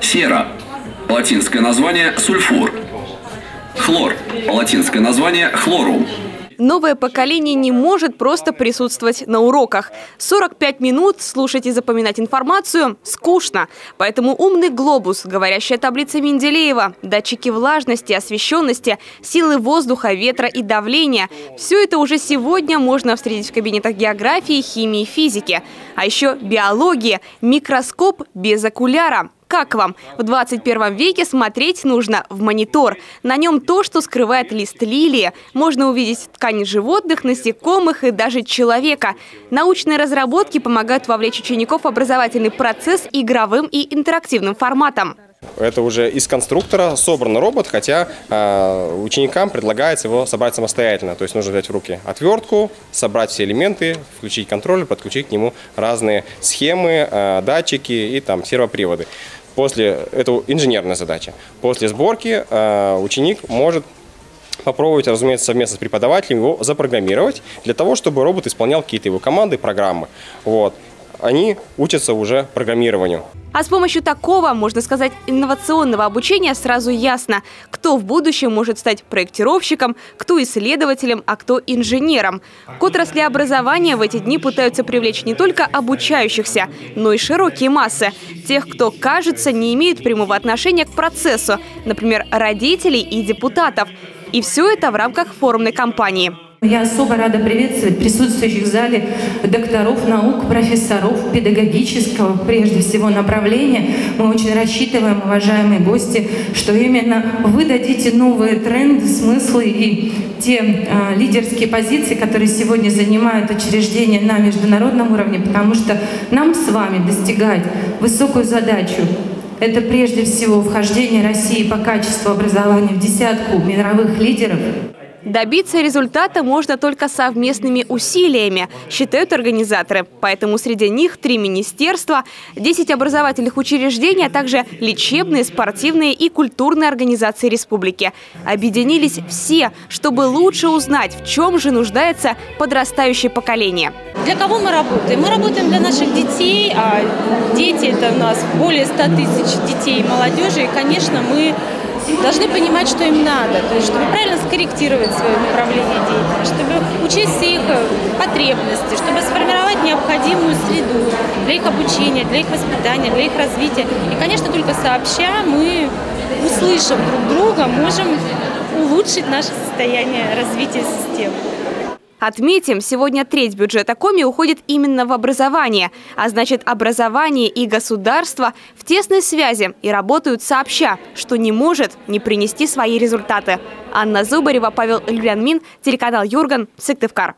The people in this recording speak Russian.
Сера. Латинское название – сульфур. Хлор. Латинское название – хлорум. Новое поколение не может просто присутствовать на уроках. 45 минут слушать и запоминать информацию скучно. Поэтому умный глобус, говорящая таблица Менделеева, датчики влажности, освещенности, силы воздуха, ветра и давления – все это уже сегодня можно встретить в кабинетах географии, химии физики. А еще биология, микроскоп без окуляра – как вам? В 21 веке смотреть нужно в монитор. На нем то, что скрывает лист лилии. Можно увидеть ткани животных, насекомых и даже человека. Научные разработки помогают вовлечь учеников в образовательный процесс игровым и интерактивным форматом. Это уже из конструктора собран робот, хотя э, ученикам предлагается его собрать самостоятельно. То есть нужно взять в руки отвертку, собрать все элементы, включить контроллер, подключить к нему разные схемы, э, датчики и там сервоприводы. После, это инженерная задача. После сборки э, ученик может попробовать, разумеется, совместно с преподавателем его запрограммировать для того, чтобы робот исполнял какие-то его команды, программы. Вот они учатся уже программированию. А с помощью такого, можно сказать, инновационного обучения сразу ясно, кто в будущем может стать проектировщиком, кто исследователем, а кто инженером. К отрасли образования в эти дни пытаются привлечь не только обучающихся, но и широкие массы. Тех, кто, кажется, не имеет прямого отношения к процессу, например, родителей и депутатов. И все это в рамках форумной кампании. Я особо рада приветствовать присутствующих в зале докторов наук, профессоров педагогического, прежде всего, направления. Мы очень рассчитываем, уважаемые гости, что именно вы дадите новые тренды, смыслы и те э, лидерские позиции, которые сегодня занимают учреждения на международном уровне, потому что нам с вами достигать высокую задачу это прежде всего вхождение России по качеству образования в десятку мировых лидеров. Добиться результата можно только совместными усилиями, считают организаторы. Поэтому среди них три министерства, 10 образовательных учреждений, а также лечебные, спортивные и культурные организации республики. Объединились все, чтобы лучше узнать, в чем же нуждается подрастающее поколение. Для кого мы работаем? Мы работаем для наших детей, а дети это у нас более 100 тысяч детей и молодежи. И, конечно, мы должны понимать, что им надо, то есть чтобы правильно скорректировать свое направление деятельности, чтобы учесть все их э, потребности, чтобы сформировать необходимую среду для их обучения, для их воспитания, для их развития. И, конечно, только сообща мы, услышав друг друга, можем улучшить наше состояние развития системы. Отметим, сегодня треть бюджета Коми уходит именно в образование. А значит, образование и государство в тесной связи и работают сообща, что не может не принести свои результаты. Анна Зубарева, Павел Люлянмин, телеканал Юрган, Сыктывкар.